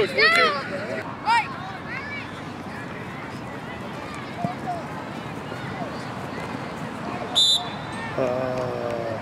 Coach, one, two. Uh,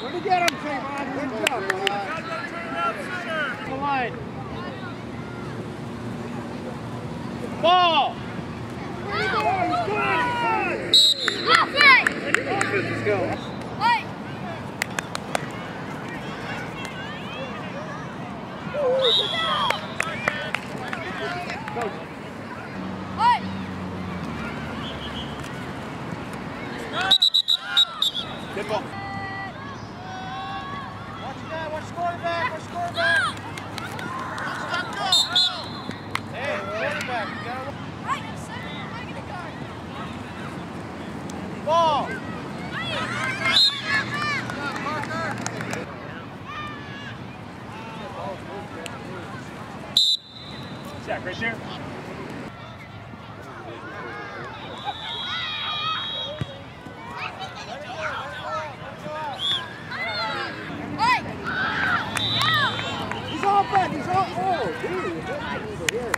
Where'd get him, Trayvon? Good job, man. The line. Ball. Good. Let's go. Ball. Watch your guy, watch your quarterback, watch your quarterback. Hey, quarterback, you gotta Ball. Jack, right there. He's all back, he's all, oh, dude. he's over here.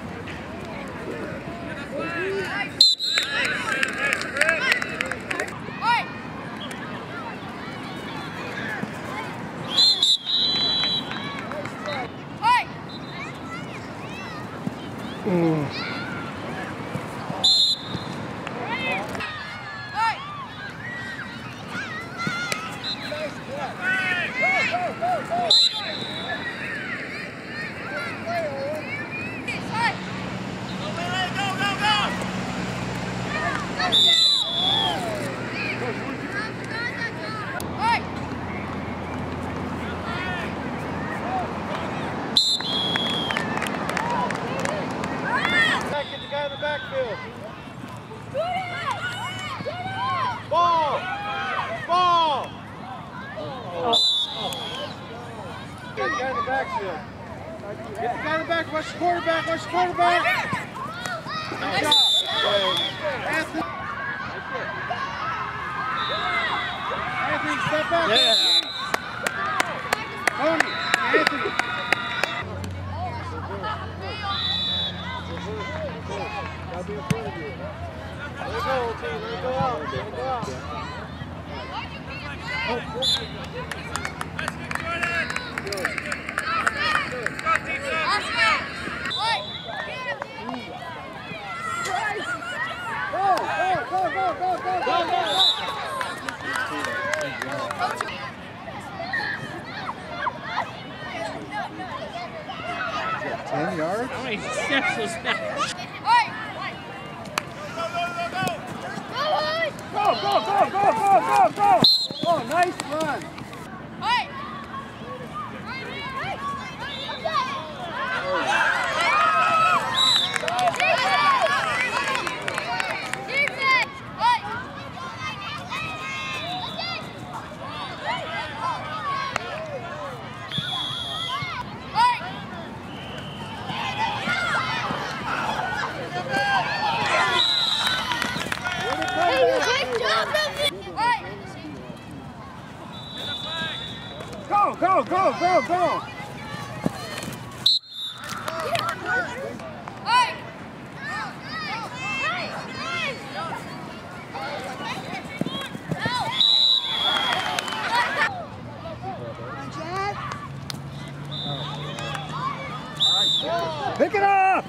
Back, get the guy in the backfield. Ball. Ball. Get the guy in the backfield. Get the guy in the back. Watch the quarterback. Watch the quarterback. Good job. Anthony. Anthony, step back. Yeah. Tony. Anthony. Let it go, team. Let it go out. Let it go out. Go, go, go, go, go, go, go, go. Ten yards? How many steps was that? Go, go, go, go, go, go, go! Oh, nice run. Go, go, go, go, go! Pick it up!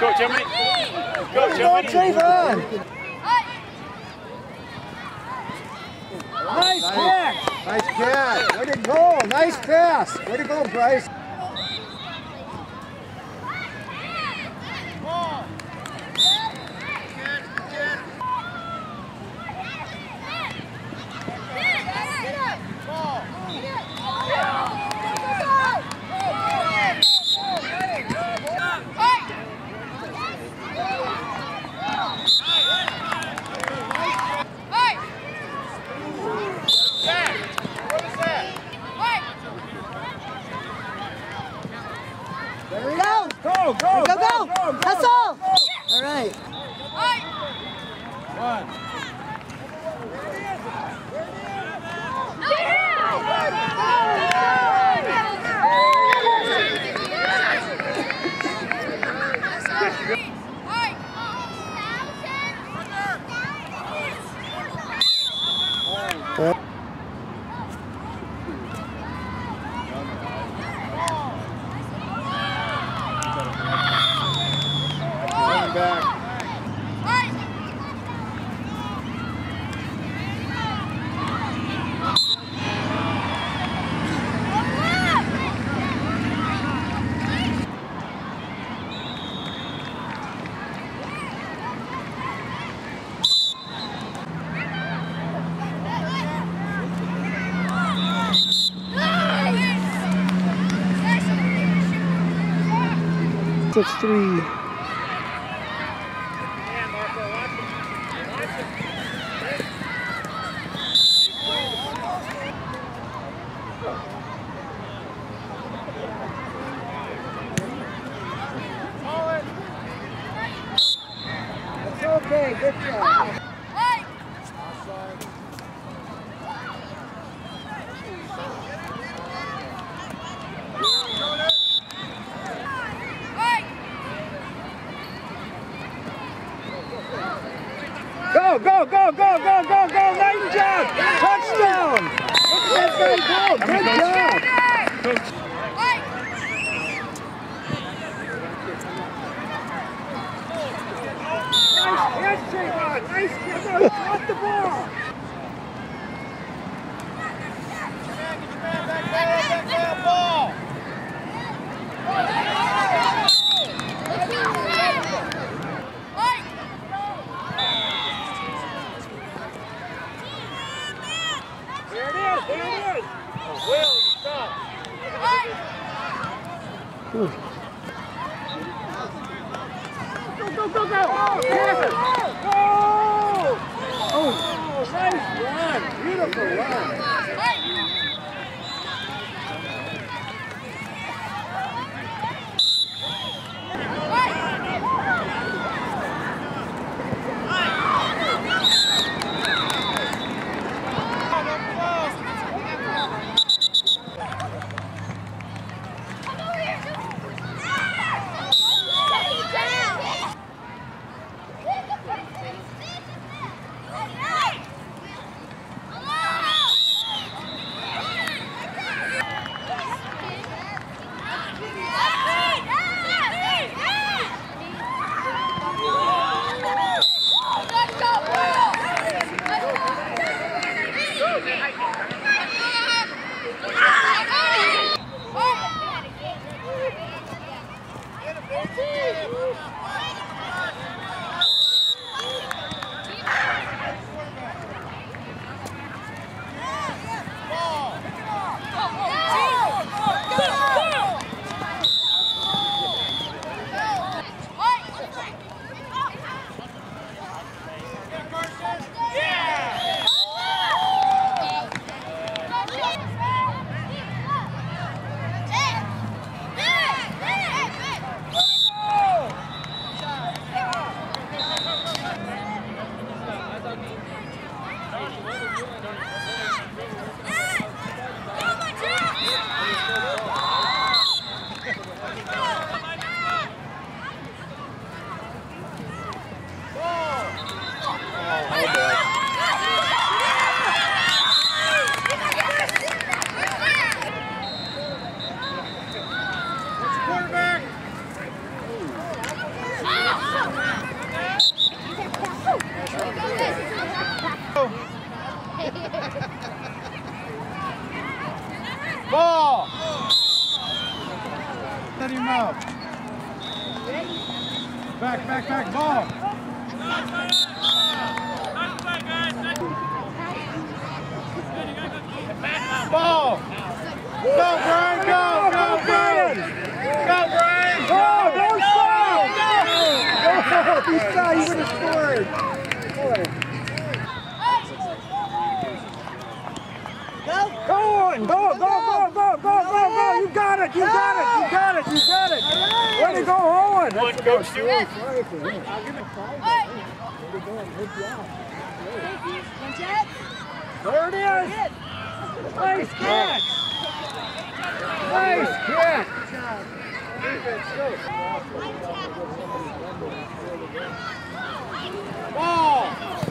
Go, Germany. Go, Go, Germany. Trayvon! Nice catch! Nice catch! Way to go! Nice pass! Way to go, Bryce! There we go! Go, go, Go, go! That's all! All right. One. Running back. Six three. Go, go, go, go, go, go, go! Nice job! Touchdown! That's very good. Good job. Ball! Set him up. Back, back, back, ball. Ball! Go, Brian, go, go, Brian! Go, Brian! Go, don't! Go! He saw, he would have scored! Go! Go, go, go, go, go, go, go! You got it! You got it! You got it! You got it! Way to go, Owen! That's Coach about Stewart. four strikes, isn't it? There it is! Nice catch! Nice catch! Ball.